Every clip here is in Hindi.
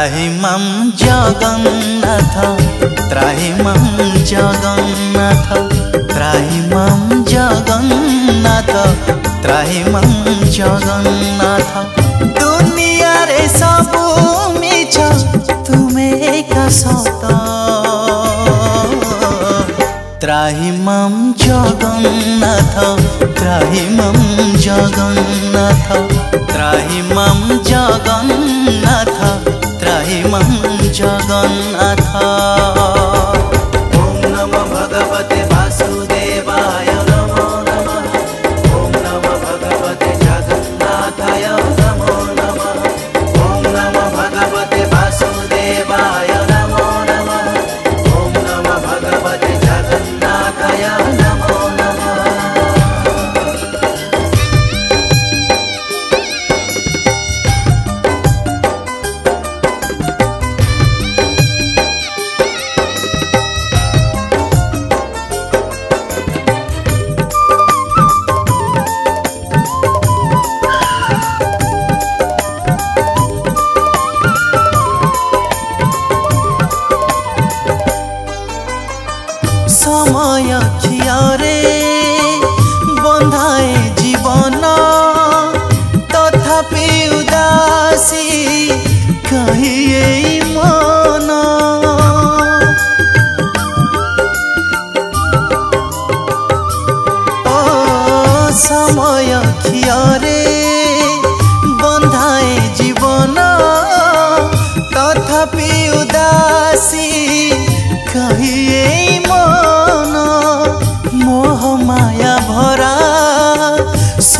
त्राहिमं जगन्नाथ त्राहिमं जगन्नाथ त्राहिमं जगन्नाथ त्राहिमं जगन्नाथ। दुनिया रे सबु मिछ तुमे एका त्राहिमं Jagannath त्राहिमं Jagannath त्राहिमं Jagannath. imam jagan atha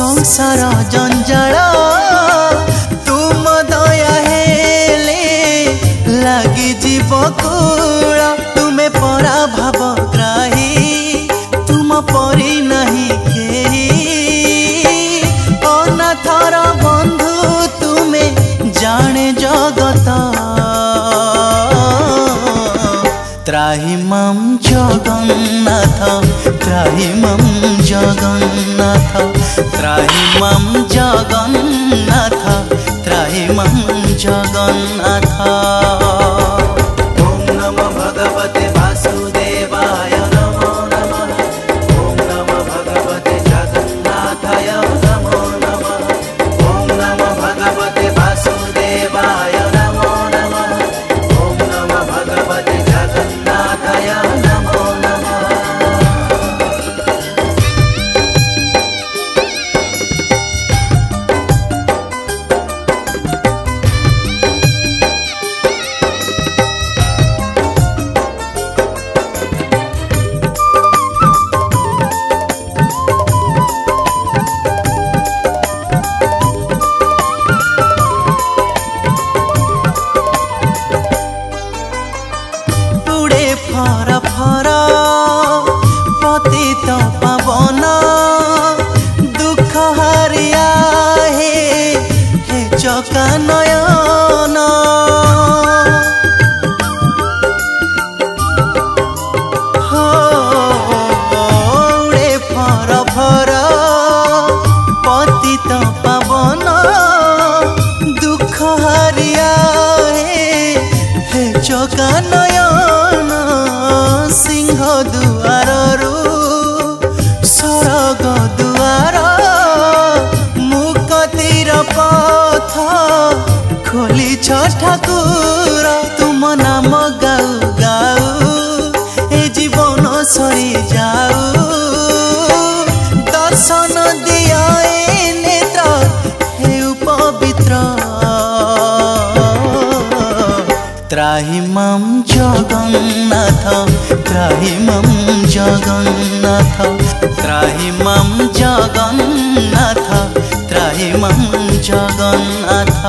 संसार जंजाड़ त्राहिमं जगन्नाथ त्राहिमं जगन्नाथ त्राहिमं जगन्नाथ त्राहिमं जगन्नाथ मन दुख हरिया हे चका नयन सिंह दुआर रु सरग दुआर मुकतिर पथ खोली छ ठाकुर तुम नाम गाऊ गाऊ ए जीवन सरी त्राहि मम जगन्नाथ त्राहि मम जगन्नाथ त्राहि मम जगन्नाथ त्राहि मम जगन्नाथ